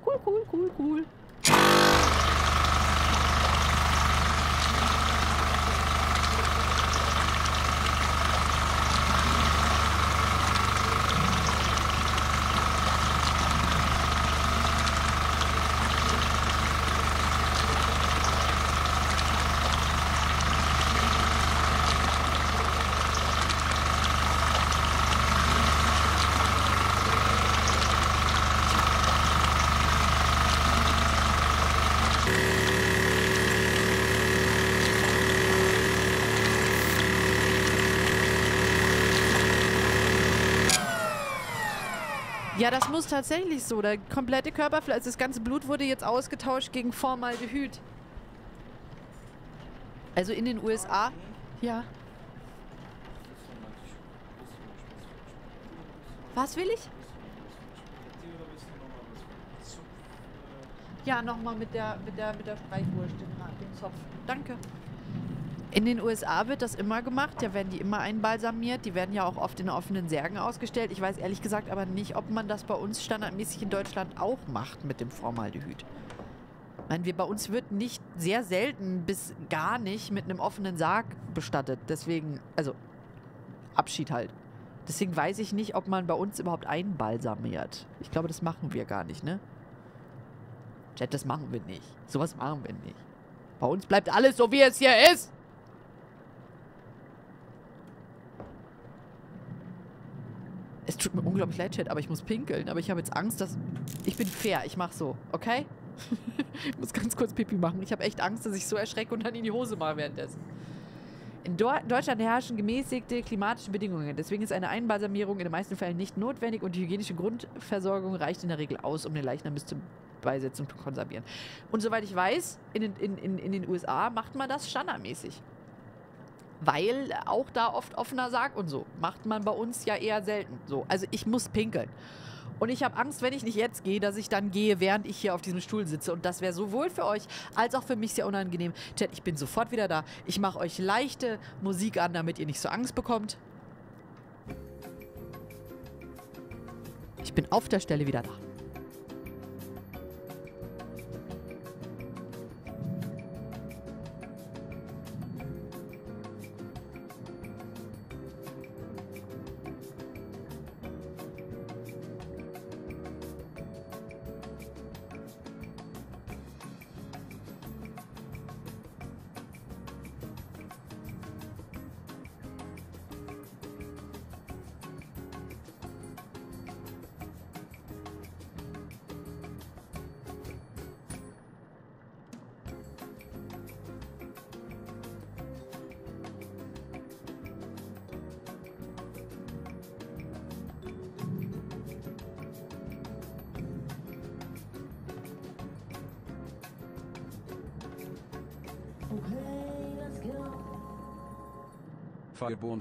Cool, cool, cool, cool. Ja, das muss tatsächlich so. Der komplette Körperfleisch, also das ganze Blut wurde jetzt ausgetauscht gegen Formaldehyd. Also in den USA. Ja. Was will ich? Ja, nochmal mit der, mit der, mit der Streichwurst, den, Ha- den Zopf. Danke. In den USA wird das immer gemacht. Da werden die immer einbalsamiert. Die werden ja auch oft in offenen Särgen ausgestellt. Ich weiß ehrlich gesagt aber nicht, ob man das bei uns standardmäßig in Deutschland auch macht mit dem Formaldehyd. Ich meine, wir, bei uns wird nicht sehr selten bis gar nicht mit einem offenen Sarg bestattet. Deswegen, also Abschied halt. Deswegen weiß ich nicht, ob man bei uns überhaupt einbalsamiert. Ich glaube, das machen wir gar nicht, ne? Chat, das machen wir nicht. Sowas machen wir nicht. Bei uns bleibt alles so, wie es hier ist. Es tut mir unglaublich leid, Chat, aber ich muss pinkeln. Aber ich habe jetzt Angst, dass... Ich bin fair, ich mach so, okay? ich muss ganz kurz Pipi machen. Ich habe echt Angst, dass ich so erschrecke und dann in die Hose mache währenddessen. In Deu Deutschland herrschen gemäßigte klimatische Bedingungen. Deswegen ist eine Einbalsamierung in den meisten Fällen nicht notwendig und die hygienische Grundversorgung reicht in der Regel aus, um den Leichnam bis zur Beisetzung zu konservieren. Und soweit ich weiß, in den, in, in, in den USA macht man das standardmäßig. Weil auch da oft offener Sarg und so. Macht man bei uns ja eher selten. So, also ich muss pinkeln. Und ich habe Angst, wenn ich nicht jetzt gehe, dass ich dann gehe, während ich hier auf diesem Stuhl sitze. Und das wäre sowohl für euch als auch für mich sehr unangenehm. Chat, ich bin sofort wieder da. Ich mache euch leichte Musik an, damit ihr nicht so Angst bekommt. Ich bin auf der Stelle wieder da.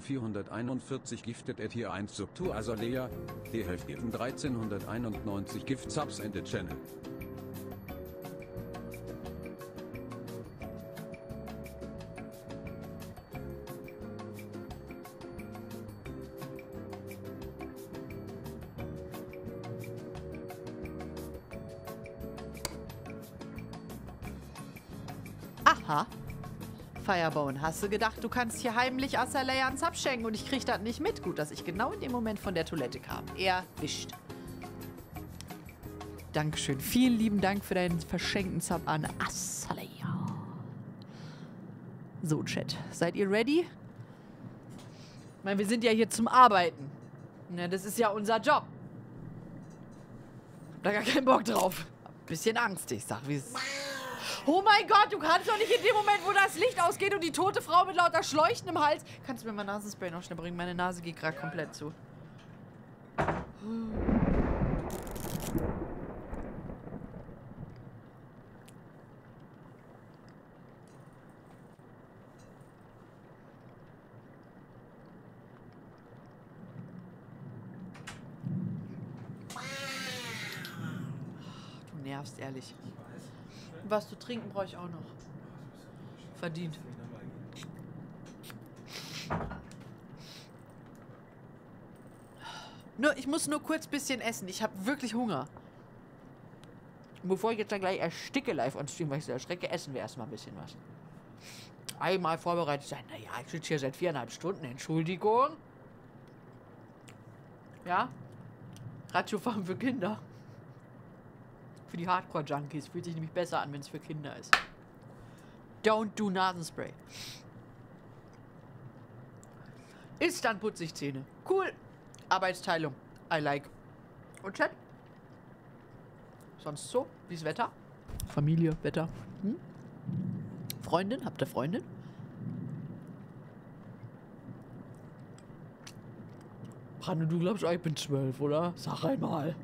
Fireborn 441 gifted at here 1 sub 2 Azalea. The have given 1391 gift subs and a channel. Hast du gedacht, du kannst hier heimlich Azalea einen Sub schenken und ich krieg das nicht mit? Gut, dass ich genau in dem Moment von der Toilette kam. Erwischt. Dankeschön. Vielen lieben Dank für deinen verschenkten Sub an Azalea. So, Chat. Seid ihr ready? Ich meine, wir sind ja hier zum Arbeiten. Ne, das ist ja unser Job. Hab da gar keinen Bock drauf. Bisschen Angst, ich sag, wie es Oh mein Gott, du kannst doch nicht in dem Moment, wo das Licht ausgeht und die tote Frau mit lauter Schläuchen im Hals. Kannst du mir mein Nasenspray noch schnell bringen? Meine Nase geht gerade komplett zu. Du nervst ehrlich. Was zu trinken brauche ich auch noch. Verdient. Nur, ich muss nur kurz bisschen essen. Ich habe wirklich Hunger. Bevor ich jetzt dann gleich ersticke live on Stream, weil ich so erschrecke, essen wir erstmal ein bisschen was. Einmal vorbereitet sein. Naja, ich sitze hier seit viereinhalb Stunden. Entschuldigung. Ja? Radiofahren für Kinder. Für die Hardcore-Junkies. Fühlt sich nämlich besser an, wenn es für Kinder ist. Don't do Nasenspray. Ist dann putze ich Zähne. Cool. Arbeitsteilung. I like. Und Chat? Sonst so? Wie's Wetter? Familie, Wetter. Hm? Freundin? Habt ihr Freundin? Brando, du glaubst, ich bin zwölf, oder? Sag einmal.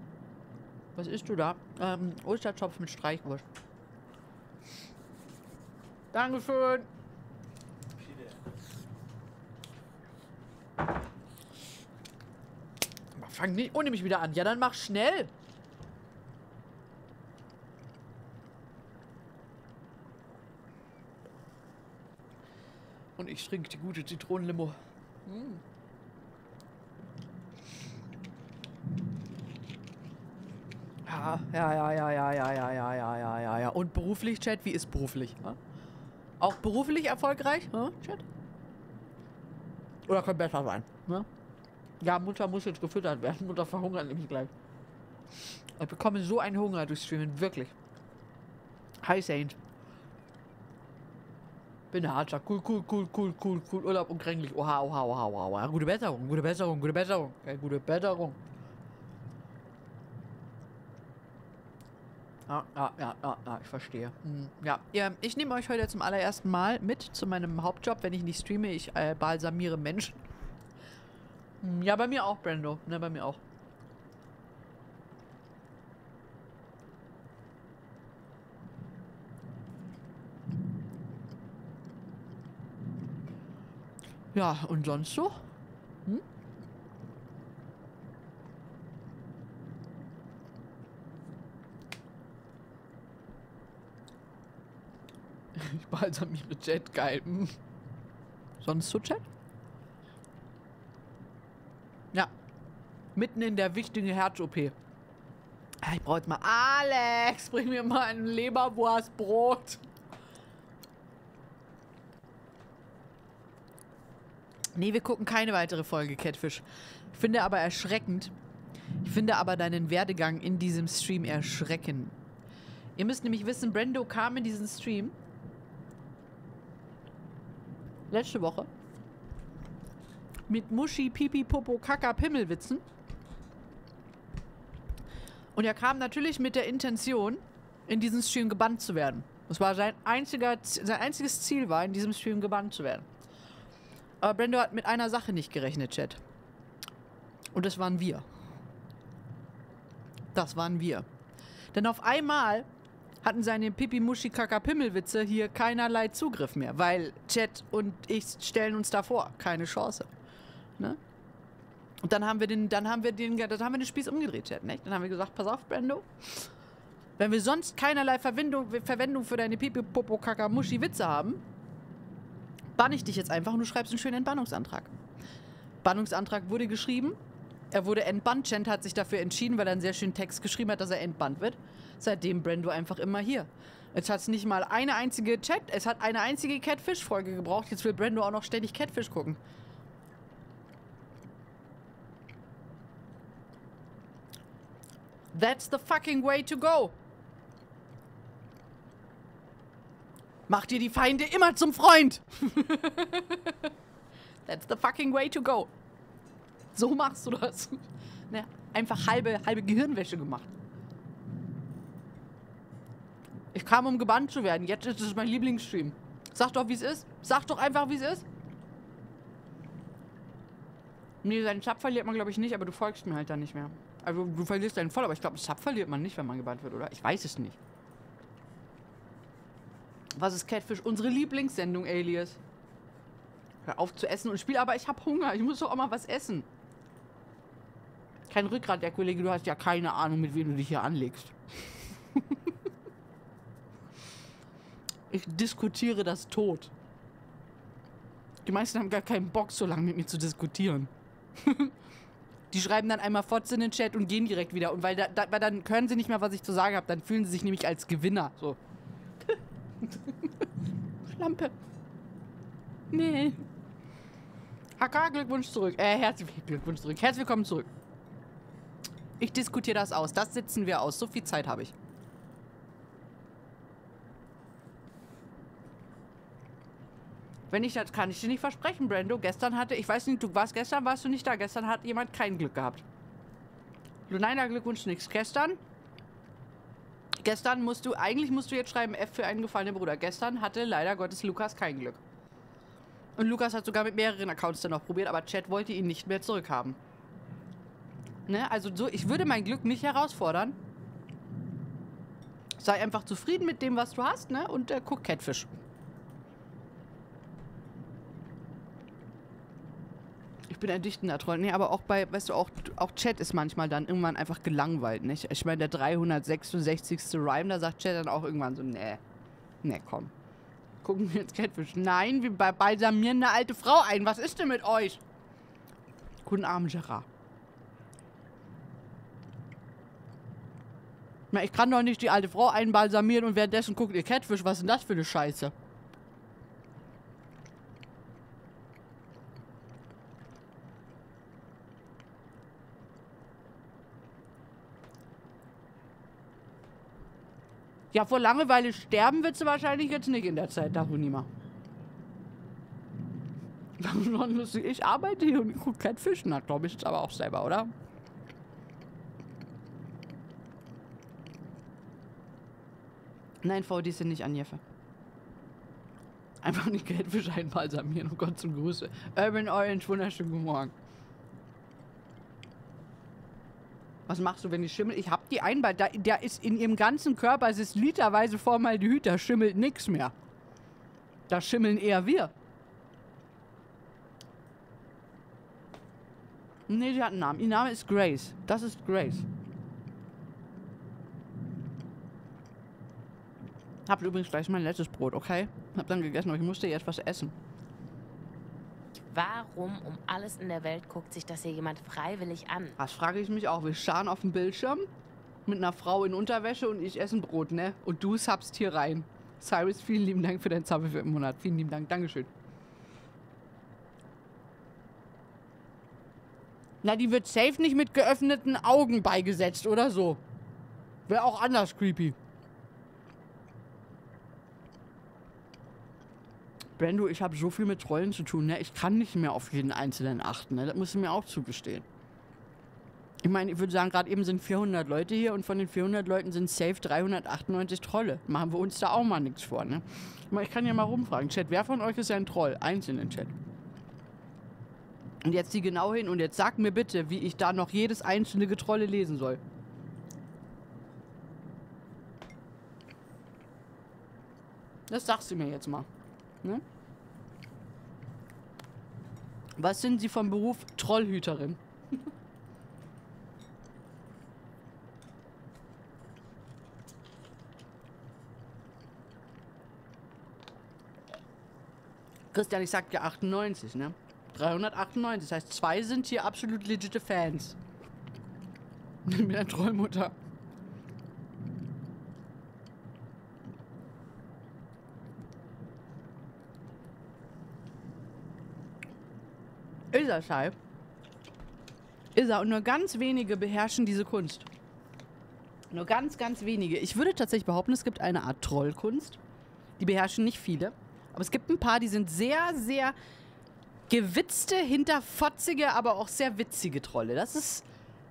Was isst du da? Ähm, Osterzopf mit Streichwurst. Dankeschön. Fang nicht ohne mich wieder an. Ja, dann mach schnell. Und ich trinke die gute Zitronenlimo. Mm. Ja, ja, ja, ja, ja, ja, ja, ja, ja, ja, ja, ja. Und beruflich, Chat? Wie ist beruflich? Ja? Auch beruflich erfolgreich, ja, Chat? Oder könnte besser sein, ne? Ja, Mutter muss jetzt gefüttert werden. Mutter verhungert nämlich gleich. Ich bekomme so einen Hunger durch Streamen, wirklich. Hi, Saint. Bin Harzer. Cool, cool, cool, cool, cool, cool. Urlaub und kränklich. Oha, oha, oha, oha, oha. Gute Besserung, gute Besserung, gute Besserung. Okay, gute Besserung. Ja, ja, ja, ja, ich verstehe. Hm, ja, ja, ich nehme euch heute zum allerersten Mal mit zu meinem Hauptjob, wenn ich nicht streame. Ich äh, balsamiere Menschen. Hm, ja, bei mir auch, Brando. Ne, bei mir auch. Ja, und sonst so? Hm? Ich balsamiere Chat, geil. Hm. Sonst so Chat? Ja. Mitten in der wichtigen Herz-OP. Ah, Ich brauche jetzt mal... Alex, bring mir mal ein Leberwurstbrot. Nee, wir gucken keine weitere Folge Catfish. Ich finde aber erschreckend. Ich finde aber deinen Werdegang in diesem Stream erschreckend. Ihr müsst nämlich wissen, Brendo kam in diesen Stream letzte Woche mit Muschi, Pipi, Popo, Kaka, Pimmelwitzen. Und er kam natürlich mit der Intention, in diesem Stream gebannt zu werden. Das war sein, einziger, sein einziges Ziel war, in diesem Stream gebannt zu werden. Aber Brendo hat mit einer Sache nicht gerechnet, Chat. Und das waren wir. Das waren wir. Denn auf einmal hatten seine Pipi Muschi Kaka Pimmelwitze hier keinerlei Zugriff mehr, weil Chat und ich stellen uns davor, keine Chance. Ne? Und dann haben wir den, dann haben wir den, dann haben wir den Spieß umgedreht, Chat, nicht? Dann haben wir gesagt, pass auf, Brando. Wenn wir sonst keinerlei Verwendung, Verwendung für deine Pipi Popo Kaka Muschi Witze haben, bann ich dich jetzt einfach und du schreibst einen schönen Entbannungsantrag. Bannungsantrag wurde geschrieben. Er wurde entbannt. Chent hat sich dafür entschieden, weil er einen sehr schönen Text geschrieben hat, dass er entbannt wird. Seitdem Brando einfach immer hier. Jetzt hat es nicht mal eine einzige Chat, es hat eine einzige Catfish-Folge gebraucht. Jetzt will Brando auch noch ständig Catfish gucken. That's the fucking way to go. Mach dir die Feinde immer zum Freund. That's the fucking way to go. So machst du das. Ne, einfach halbe, halbe Gehirnwäsche gemacht. Ich kam, um gebannt zu werden. Jetzt ist es mein Lieblingsstream. Sag doch, wie es ist. Sag doch einfach, wie es ist. Nee, seinen Sub verliert man, glaube ich, nicht, aber du folgst mir halt dann nicht mehr. Also, du verlierst deinen voll, aber ich glaube, Sub verliert man nicht, wenn man gebannt wird, oder? Ich weiß es nicht. Was ist Catfish? Unsere Lieblingssendung, Alias. Hör auf zu essen und spiel, aber ich habe Hunger. Ich muss doch auch mal was essen. Kein Rückgrat, der Kollege. Du hast ja keine Ahnung, mit wem du dich hier anlegst. ich diskutiere das tot. Die meisten haben gar keinen Bock, so lange mit mir zu diskutieren. Die schreiben dann einmal Fotze in den Chat und gehen direkt wieder. Und weil, da, da, weil dann hören sie nicht mehr, was ich zu sagen habe. Dann fühlen sie sich nämlich als Gewinner. So. Schlampe. Nee. HK, Glückwunsch zurück. Äh, herzlichen Glückwunsch zurück. Herzlich willkommen zurück. Ich diskutiere das aus. Das sitzen wir aus. So viel Zeit habe ich. Wenn ich das kann ich dir nicht versprechen, Brando. Gestern hatte, ich weiß nicht, du warst gestern, warst du nicht da. Gestern hat jemand kein Glück gehabt. Lunaina, Glückwunsch, nix. Gestern, gestern musst du, eigentlich musst du jetzt schreiben F für einen gefallenen Bruder. Gestern hatte leider Gottes Lukas kein Glück. Und Lukas hat sogar mit mehreren Accounts dann noch probiert, aber Chat wollte ihn nicht mehr zurückhaben. Ne? Also so, ich würde mein Glück nicht herausfordern. Sei einfach zufrieden mit dem, was du hast, ne? Und äh, guck Catfish. Ich bin ein dichtender Troll. Nee, aber auch bei, weißt du, auch, auch Chat ist manchmal dann irgendwann einfach gelangweilt, nicht? Ich meine, der 366. Rhyme, da sagt Chat dann auch irgendwann so, nee. Nee, komm. Gucken wir jetzt Catfish. Nein, wir ba- balsamieren eine alte Frau ein. Was ist denn mit euch? Guten Abend, Gerard. Ich kann doch nicht die alte Frau einbalsamieren und währenddessen guckt ihr Catfish. Was ist denn das für eine Scheiße? Ja, vor Langeweile sterben wird sie wahrscheinlich jetzt nicht in der Zeit, da Hunima. Schon lustig. Ich arbeite hier und gucke Catfish. Na, glaube ich jetzt aber auch selber, oder? Nein, VDs sind nicht Anjeffe. Einfach nicht Catfish einbalsamieren. Oh Gott, zum Grüße. Urban Orange, wunderschönen guten Morgen. Was machst du, wenn die schimmelt? Ich hab die einbald. Da, da ist in ihrem ganzen Körper, es ist literweise Formaldehyd, da schimmelt nichts mehr. Da schimmeln eher wir. Nee, sie hat einen Namen. Ihr Name ist Grace. Das ist Grace. Hab übrigens gleich mein letztes Brot, okay? Hab dann gegessen, aber ich musste jetzt was essen. Warum um alles in der Welt guckt sich das hier jemand freiwillig an? Das frage ich mich auch. Wir starren auf dem Bildschirm mit einer Frau in Unterwäsche und ich esse ein Brot, ne? Und du subst hier rein. Cyrus, vielen lieben Dank für deinen Zappel für im Monat. Vielen lieben Dank. Dankeschön. Na, die wird safe nicht mit geöffneten Augen beigesetzt oder so. Wäre auch anders creepy. Brando, ich habe so viel mit Trollen zu tun, ne? Ich kann nicht mehr auf jeden Einzelnen achten, ne? Das musst du mir auch zugestehen. Ich meine, ich würde sagen, gerade eben sind 400 Leute hier und von den 400 Leuten sind safe 398 Trolle. Machen wir uns da auch mal nichts vor, ne? Ich, meine, ich kann ja mal rumfragen. Chat, wer von euch ist ein Troll? Eins in den Chat. Und jetzt die genau hin und jetzt sag mir bitte, wie ich da noch jedes einzelne Getrolle lesen soll. Das sagst du mir jetzt mal. Ne? Was sind Sie vom Beruf Trollhüterin? Christian, ich sag ja 98, ne? 398, das heißt, zwei sind hier absolut legitime Fans. Mit der Trollmutter. Ist er, Schei. Ist er. Und nur ganz wenige beherrschen diese Kunst. Nur ganz, ganz wenige. Ich würde tatsächlich behaupten, es gibt eine Art Trollkunst. Die beherrschen nicht viele. Aber es gibt ein paar, die sind sehr, sehr gewitzte, hinterfotzige, aber auch sehr witzige Trolle. Das ist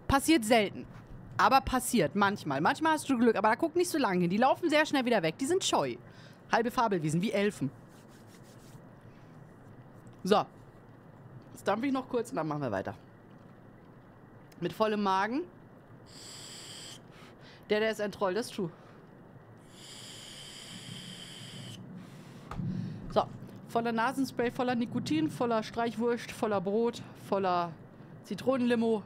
passiert selten. Aber passiert manchmal. Manchmal hast du Glück, aber da guck nicht so lange hin. Die laufen sehr schnell wieder weg. Die sind scheu. Halbe Fabelwesen, wie Elfen. So. Dampfe ich noch kurz und dann machen wir weiter. Mit vollem Magen. Der, der ist ein Troll, das ist true. So, voller Nasenspray, voller Nikotin, voller Streichwurst, voller Brot, voller Zitronenlimo.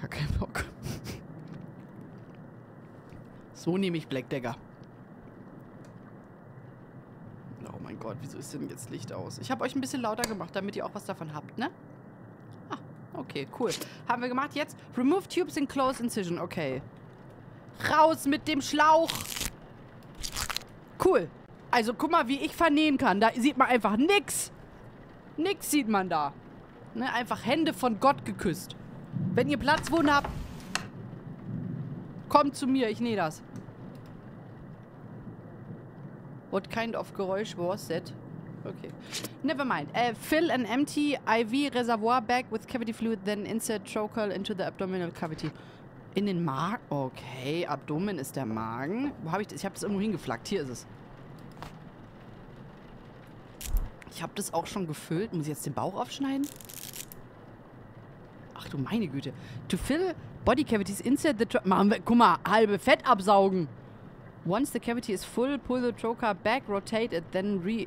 Gar kein Bock. So nehme ich Black Dagger. Oh mein Gott, wieso ist denn jetzt Licht aus? Ich habe euch ein bisschen lauter gemacht, damit ihr auch was davon habt, ne? Ah, okay, cool. Haben wir gemacht. Jetzt remove tubes in close incision. Okay. Raus mit dem Schlauch. Cool. Also guck mal, wie ich vernähen kann. Da sieht man einfach nix. Nix sieht man da. Ne, einfach Hände von Gott geküsst. Wenn ihr Platzwunde habt, kommt zu mir, ich nähe das. What kind of Geräusch was that? Okay. Never mind. Uh, fill an empty IV reservoir bag with cavity fluid, then insert trocal into the abdominal cavity. In den Magen? Okay, Abdomen ist der Magen. Wo habe ich das? Ich habe das irgendwo hingeflaggt. Hier ist es. Ich habe das auch schon gefüllt. Muss ich jetzt den Bauch aufschneiden? Ach du meine Güte. To fill body cavities insert the... Machen wir, guck mal, halbe Fett absaugen. Once the cavity is full, pull the trocar back, rotate it, then re...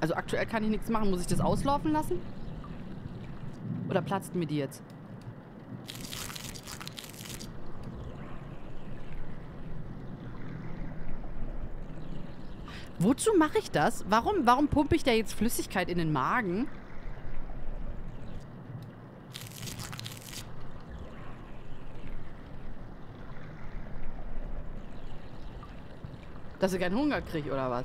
Also aktuell kann ich nichts machen. Muss ich das auslaufen lassen? Oder platzt mir die jetzt? Wozu mache ich das? Warum, warum pumpe ich da jetzt Flüssigkeit in den Magen? Dass ich keinen Hunger kriege, oder was?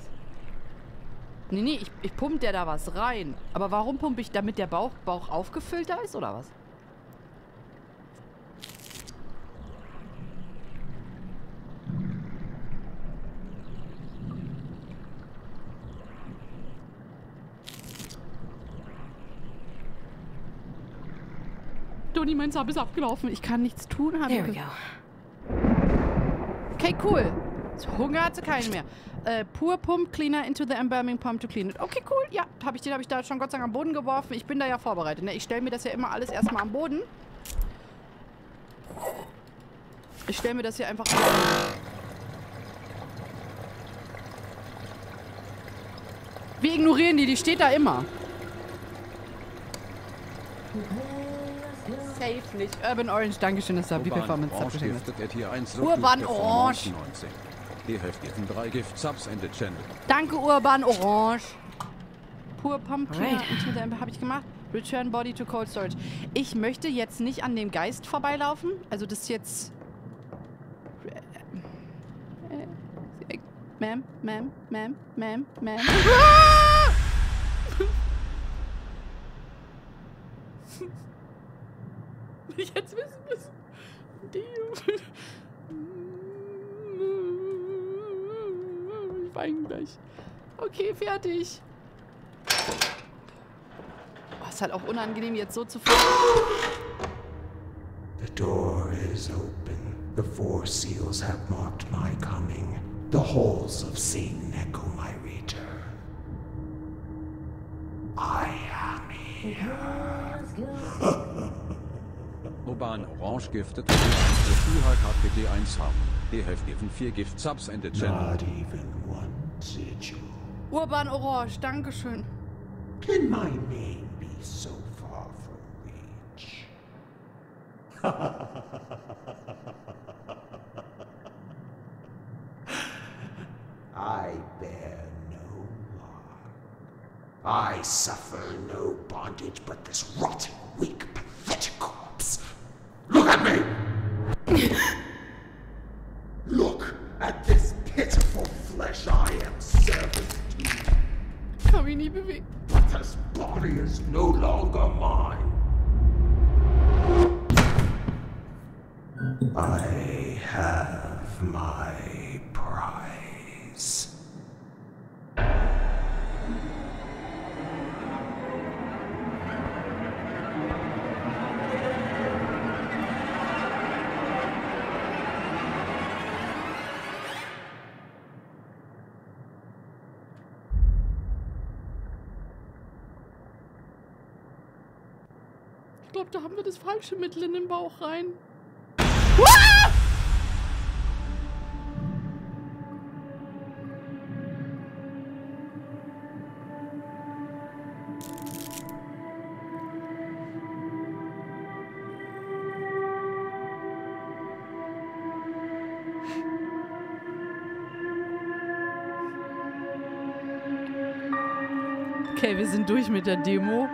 Nee, nee, ich, ich pumpe der da was rein. Aber warum pumpe ich, damit der Bauch, Bauch aufgefüllter ist, oder was? Mein Sub ist abgelaufen. Ich kann nichts tun. We go. Okay, cool. So, Hunger hat sie keinen mehr. Äh, pur Pump Cleaner into the embalming pump to clean it. Okay, cool. Ja, hab ich den habe ich da schon Gott sei Dank am Boden geworfen. Ich bin da ja vorbereitet. Ne? Ich stelle mir das ja immer alles erstmal am Boden. Ich stelle mir das hier einfach Wir ignorieren die, die steht da immer. Safe nicht. Urban Orange, Dankeschön, dass du Urban Performance Orange abgeschenkt hast. giftet RT 1 Urban Orange. 1919. Die Hälfte von drei Gift Subs in the Channel. Danke, Urban Orange. Pur Pumpkin Alright. habe ich gemacht. Return Body to Cold Storage. Ich möchte jetzt nicht an dem Geist vorbeilaufen. Also das ist jetzt... Äh, äh, Ma'am, Ma'am, Ma'am, Ma'am, Ma'am. fertig. Oh, ist halt auch unangenehm, jetzt so zu fahren. The door is open. The four seals have marked my coming. The halls of Satan echo my return. I am here. Urban Orange giftet RT 1 Struktur halt HPT 1 haben. Die Hälfte von vier Gift Subs in the Channel. Not even one sigil. Urban Orange, Dankeschön. Can my name be so far from reach? I bear no mark. I suffer no bondage but this rotten, weak, da haben wir das falsche Mittel in den Bauch rein. Okay, wir sind durch mit der Demo.